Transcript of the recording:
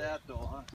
that though, huh?